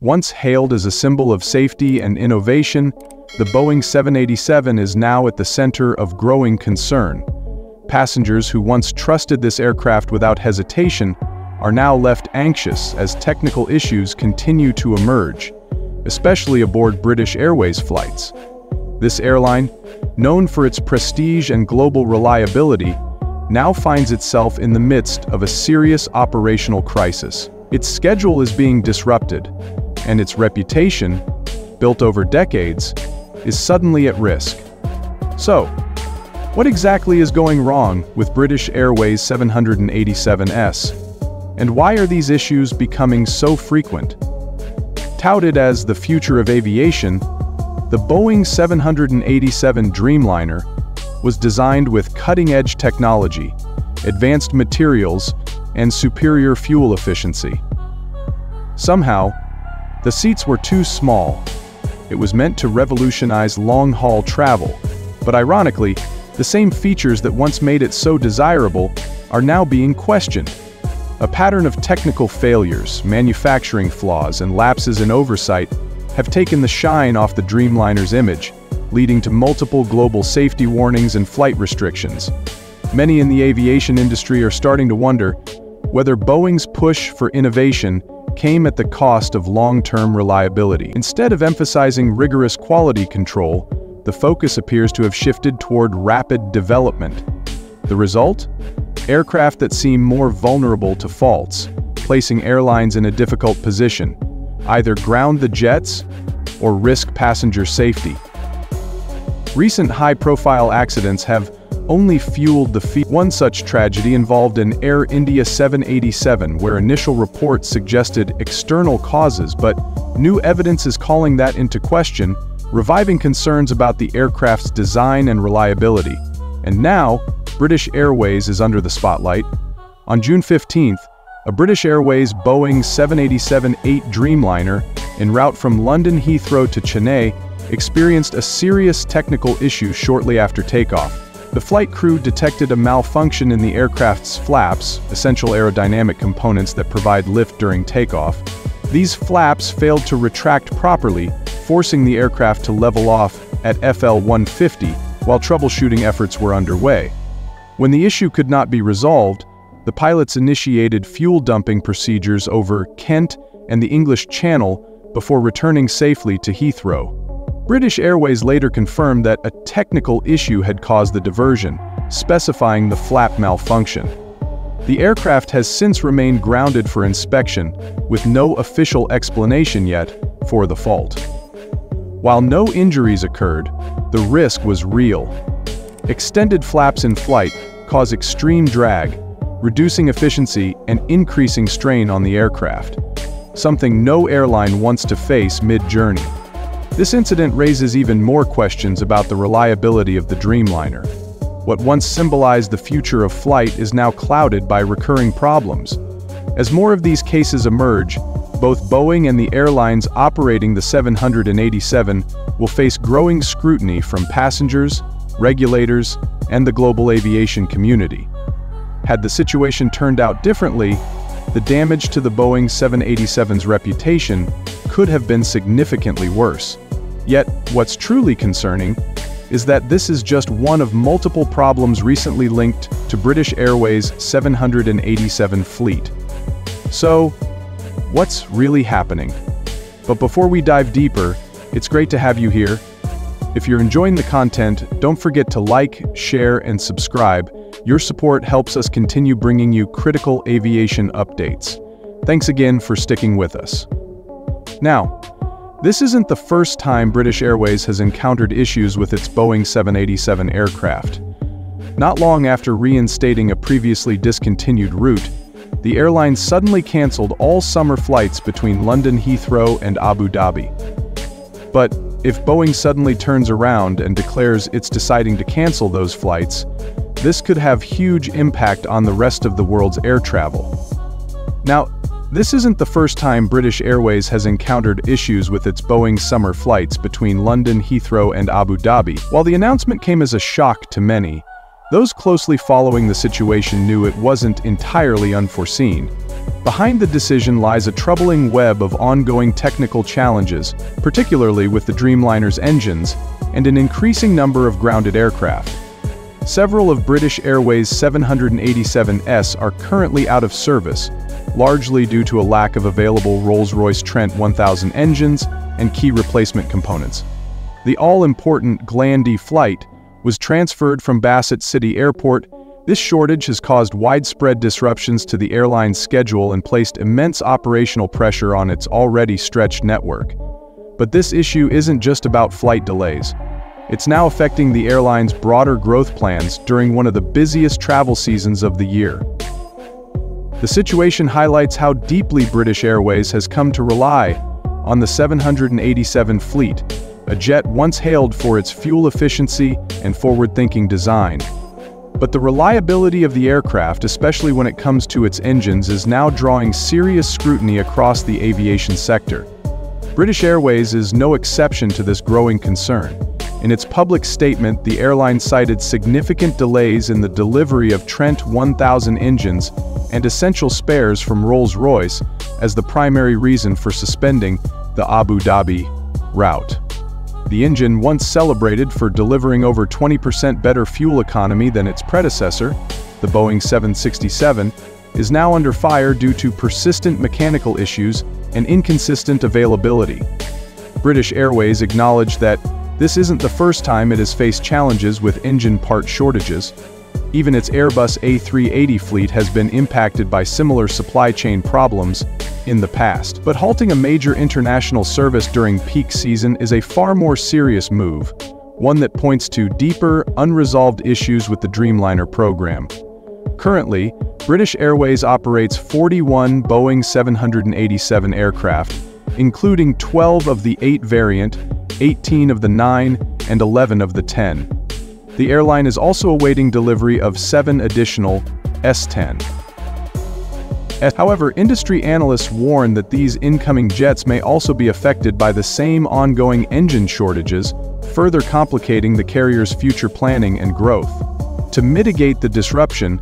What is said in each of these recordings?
Once hailed as a symbol of safety and innovation, the Boeing 787 is now at the center of growing concern. Passengers who once trusted this aircraft without hesitation are now left anxious as technical issues continue to emerge, especially aboard British Airways flights. This airline, known for its prestige and global reliability, now finds itself in the midst of a serious operational crisis. Its schedule is being disrupted, and its reputation, built over decades, is suddenly at risk. So, what exactly is going wrong with British Airways 787S? And why are these issues becoming so frequent? Touted as the future of aviation, the Boeing 787 Dreamliner was designed with cutting-edge technology, advanced materials, and superior fuel efficiency. Somehow, the seats were too small. It was meant to revolutionize long-haul travel, but ironically, the same features that once made it so desirable are now being questioned. A pattern of technical failures, manufacturing flaws, and lapses in oversight have taken the shine off the Dreamliner's image, leading to multiple global safety warnings and flight restrictions. Many in the aviation industry are starting to wonder whether Boeing's push for innovation came at the cost of long-term reliability. Instead of emphasizing rigorous quality control, the focus appears to have shifted toward rapid development. The result? Aircraft that seem more vulnerable to faults, placing airlines in a difficult position. Either ground the jets or risk passenger safety. Recent high-profile accidents have only fueled the fear. One such tragedy involved an Air India 787 where initial reports suggested external causes but new evidence is calling that into question, reviving concerns about the aircraft's design and reliability. And now, British Airways is under the spotlight. On June 15th, a British Airways Boeing 787-8 Dreamliner, en route from London Heathrow to Chennai, experienced a serious technical issue shortly after takeoff. The flight crew detected a malfunction in the aircraft's flaps, essential aerodynamic components that provide lift during takeoff. These flaps failed to retract properly, forcing the aircraft to level off at FL 150 while troubleshooting efforts were underway. When the issue could not be resolved, the pilots initiated fuel dumping procedures over Kent and the English Channel before returning safely to Heathrow. British Airways later confirmed that a technical issue had caused the diversion, specifying the flap malfunction. The aircraft has since remained grounded for inspection, with no official explanation yet for the fault. While no injuries occurred, the risk was real. Extended flaps in flight cause extreme drag, reducing efficiency and increasing strain on the aircraft, something no airline wants to face mid-journey. This incident raises even more questions about the reliability of the Dreamliner. What once symbolized the future of flight is now clouded by recurring problems. As more of these cases emerge, both Boeing and the airlines operating the 787 will face growing scrutiny from passengers, regulators, and the global aviation community. Had the situation turned out differently, the damage to the Boeing 787's reputation could have been significantly worse. Yet, what's truly concerning is that this is just one of multiple problems recently linked to British Airways' 787 fleet. So, what's really happening? But before we dive deeper, it's great to have you here. If you're enjoying the content, don't forget to like, share, and subscribe. Your support helps us continue bringing you critical aviation updates. Thanks again for sticking with us. Now, this isn't the first time British Airways has encountered issues with its Boeing 787 aircraft. Not long after reinstating a previously discontinued route, the airline suddenly cancelled all summer flights between London Heathrow and Abu Dhabi. But if Boeing suddenly turns around and declares it's deciding to cancel those flights, this could have huge impact on the rest of the world's air travel. Now, this isn't the first time British Airways has encountered issues with its Boeing summer flights between London Heathrow and Abu Dhabi. While the announcement came as a shock to many, those closely following the situation knew it wasn't entirely unforeseen. Behind the decision lies a troubling web of ongoing technical challenges, particularly with the Dreamliner's engines, and an increasing number of grounded aircraft. Several of British Airways 787S are currently out of service, largely due to a lack of available Rolls-Royce Trent 1000 engines and key replacement components. The all-important Glandy flight was transferred from Bassett City Airport. This shortage has caused widespread disruptions to the airline's schedule and placed immense operational pressure on its already stretched network. But this issue isn't just about flight delays. It's now affecting the airline's broader growth plans during one of the busiest travel seasons of the year. The situation highlights how deeply British Airways has come to rely on the 787 fleet, a jet once hailed for its fuel efficiency and forward-thinking design. But the reliability of the aircraft, especially when it comes to its engines, is now drawing serious scrutiny across the aviation sector. British Airways is no exception to this growing concern. In its public statement, the airline cited significant delays in the delivery of Trent 1000 engines and essential spares from Rolls-Royce as the primary reason for suspending the Abu Dhabi route. The engine, once celebrated for delivering over 20% better fuel economy than its predecessor, the Boeing 767, is now under fire due to persistent mechanical issues and inconsistent availability. British Airways acknowledged that this isn't the first time it has faced challenges with engine part shortages. Even its Airbus A380 fleet has been impacted by similar supply chain problems in the past. But halting a major international service during peak season is a far more serious move, one that points to deeper, unresolved issues with the Dreamliner program. Currently, British Airways operates 41 Boeing 787 aircraft, including 12 of the 8 variant 18 of the 9, and 11 of the 10. The airline is also awaiting delivery of 7 additional S-10. However, industry analysts warn that these incoming jets may also be affected by the same ongoing engine shortages, further complicating the carrier's future planning and growth. To mitigate the disruption,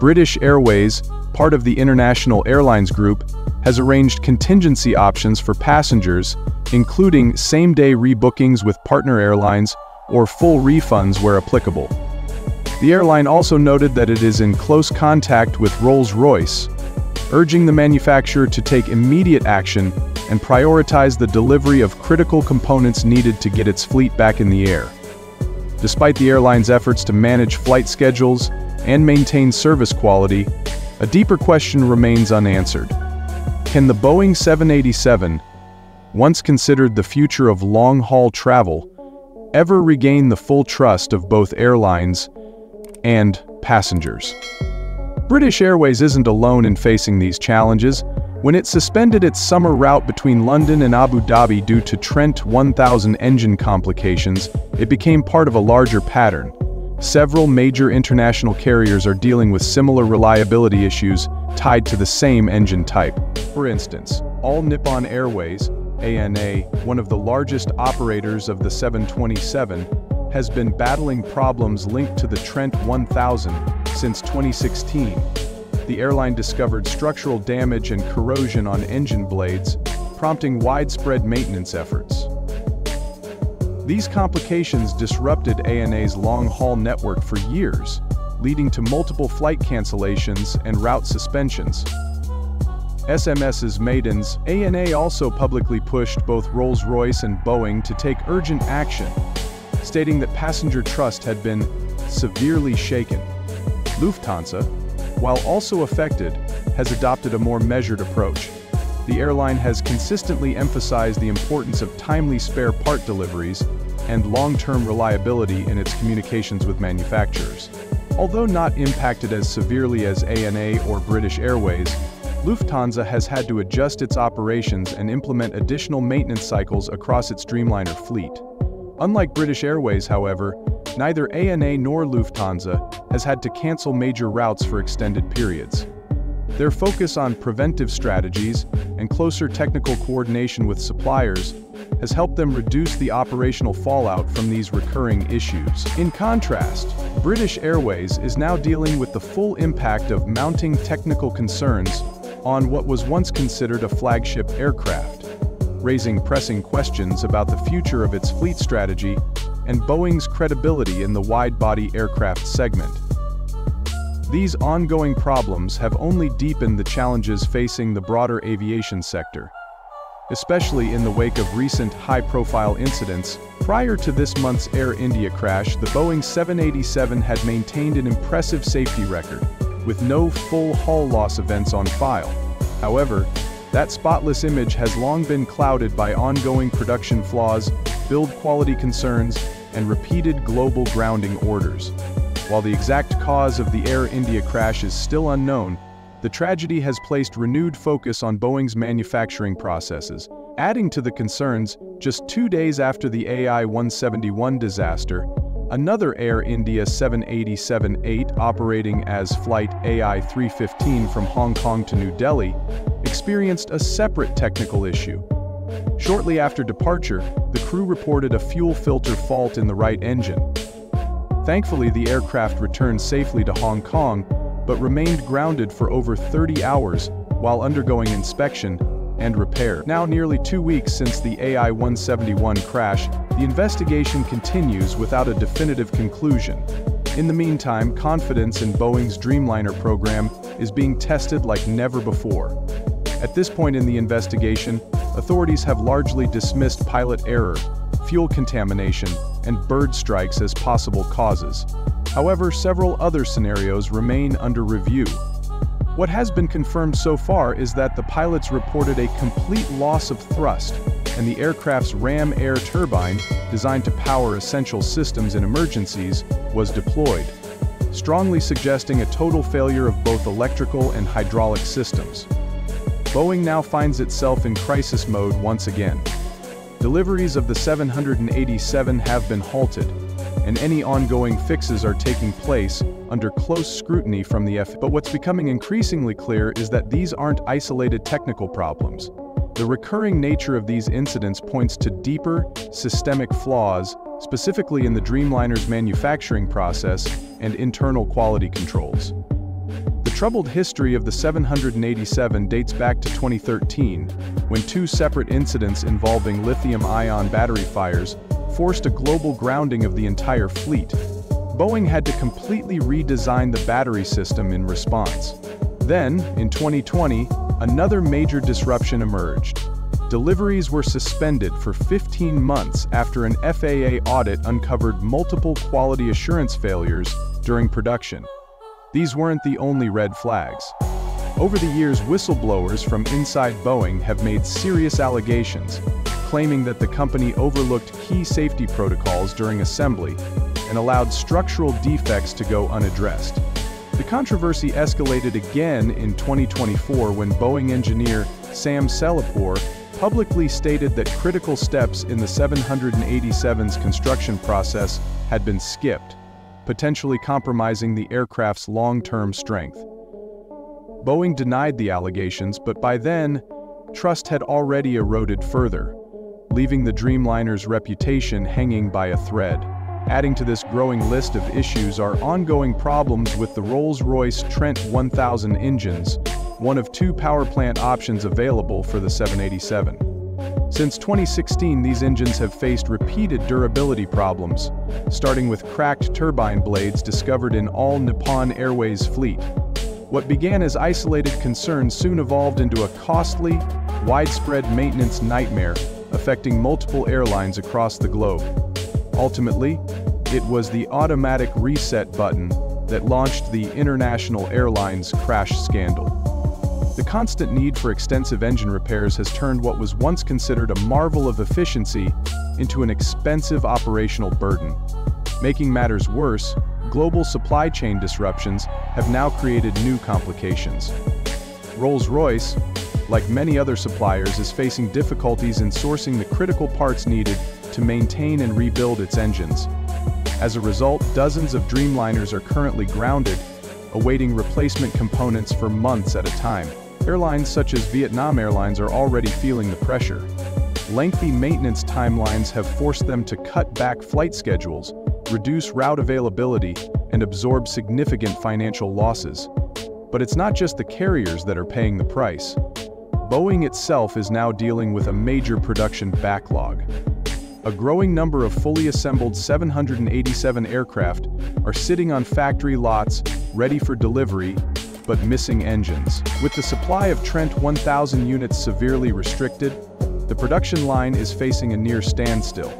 British Airways, part of the International Airlines Group, has arranged contingency options for passengers including same-day rebookings with partner airlines or full refunds where applicable. The airline also noted that it is in close contact with Rolls-Royce, urging the manufacturer to take immediate action and prioritize the delivery of critical components needed to get its fleet back in the air. Despite the airline's efforts to manage flight schedules and maintain service quality, a deeper question remains unanswered. Can the Boeing 787 once considered the future of long-haul travel, ever regain the full trust of both airlines and passengers. British Airways isn't alone in facing these challenges. When it suspended its summer route between London and Abu Dhabi due to Trent 1000 engine complications, it became part of a larger pattern. Several major international carriers are dealing with similar reliability issues tied to the same engine type. For instance, All Nippon Airways, ANA, one of the largest operators of the 727, has been battling problems linked to the Trent 1000 since 2016. The airline discovered structural damage and corrosion on engine blades, prompting widespread maintenance efforts. These complications disrupted ANA's long-haul network for years, leading to multiple flight cancellations and route suspensions. SMS's maidens, ANA also publicly pushed both Rolls-Royce and Boeing to take urgent action, stating that passenger trust had been severely shaken. Lufthansa, while also affected, has adopted a more measured approach. The airline has consistently emphasized the importance of timely spare part deliveries and long-term reliability in its communications with manufacturers. Although not impacted as severely as ANA or British Airways, Lufthansa has had to adjust its operations and implement additional maintenance cycles across its Dreamliner fleet. Unlike British Airways, however, neither ANA nor Lufthansa has had to cancel major routes for extended periods. Their focus on preventive strategies and closer technical coordination with suppliers has helped them reduce the operational fallout from these recurring issues. In contrast, British Airways is now dealing with the full impact of mounting technical concerns on what was once considered a flagship aircraft, raising pressing questions about the future of its fleet strategy and Boeing's credibility in the wide-body aircraft segment. These ongoing problems have only deepened the challenges facing the broader aviation sector, especially in the wake of recent high-profile incidents. Prior to this month's Air India crash, the Boeing 787 had maintained an impressive safety record, with no full hull loss events on file. However, that spotless image has long been clouded by ongoing production flaws, build quality concerns, and repeated global grounding orders. While the exact cause of the Air India crash is still unknown, the tragedy has placed renewed focus on Boeing's manufacturing processes. Adding to the concerns, just two days after the AI-171 disaster, another Air India 787-8 operating as Flight AI-315 from Hong Kong to New Delhi experienced a separate technical issue. Shortly after departure, the crew reported a fuel filter fault in the right engine, Thankfully, the aircraft returned safely to Hong Kong, but remained grounded for over 30 hours while undergoing inspection and repair. Now nearly two weeks since the AI-171 crash, the investigation continues without a definitive conclusion. In the meantime, confidence in Boeing's Dreamliner program is being tested like never before. At this point in the investigation, authorities have largely dismissed pilot error, fuel contamination, and bird strikes as possible causes. However, several other scenarios remain under review. What has been confirmed so far is that the pilots reported a complete loss of thrust, and the aircraft's ram air turbine, designed to power essential systems in emergencies, was deployed, strongly suggesting a total failure of both electrical and hydraulic systems. Boeing now finds itself in crisis mode once again. Deliveries of the 787 have been halted, and any ongoing fixes are taking place under close scrutiny from the F. But what's becoming increasingly clear is that these aren't isolated technical problems. The recurring nature of these incidents points to deeper, systemic flaws, specifically in the Dreamliner's manufacturing process and internal quality controls. The troubled history of the 787 dates back to 2013, when two separate incidents involving lithium-ion battery fires forced a global grounding of the entire fleet. Boeing had to completely redesign the battery system in response. Then, in 2020, another major disruption emerged. Deliveries were suspended for 15 months after an FAA audit uncovered multiple quality assurance failures during production. These weren't the only red flags. Over the years, whistleblowers from inside Boeing have made serious allegations, claiming that the company overlooked key safety protocols during assembly and allowed structural defects to go unaddressed. The controversy escalated again in 2024 when Boeing engineer Sam Salehpour publicly stated that critical steps in the 787's construction process had been skipped, potentially compromising the aircraft's long-term strength. Boeing denied the allegations, but by then, trust had already eroded further, leaving the Dreamliner's reputation hanging by a thread. Adding to this growing list of issues are ongoing problems with the Rolls-Royce Trent 1000 engines, one of two power plant options available for the 787. Since 2016 these engines have faced repeated durability problems, starting with cracked turbine blades discovered in all Nippon Airways fleet. What began as isolated concerns soon evolved into a costly, widespread maintenance nightmare affecting multiple airlines across the globe. Ultimately, it was the automatic reset button that launched the International Airlines crash scandal. The constant need for extensive engine repairs has turned what was once considered a marvel of efficiency into an expensive operational burden. Making matters worse, global supply chain disruptions have now created new complications. Rolls-Royce, like many other suppliers, is facing difficulties in sourcing the critical parts needed to maintain and rebuild its engines. As a result, dozens of Dreamliners are currently grounded, awaiting replacement components for months at a time. Airlines such as Vietnam Airlines are already feeling the pressure. Lengthy maintenance timelines have forced them to cut back flight schedules, reduce route availability, and absorb significant financial losses. But it's not just the carriers that are paying the price. Boeing itself is now dealing with a major production backlog. A growing number of fully assembled 787 aircraft are sitting on factory lots, ready for delivery, but missing engines. With the supply of Trent 1000 units severely restricted, the production line is facing a near standstill.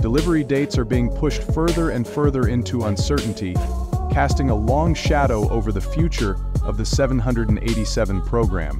Delivery dates are being pushed further and further into uncertainty, casting a long shadow over the future of the 787 program.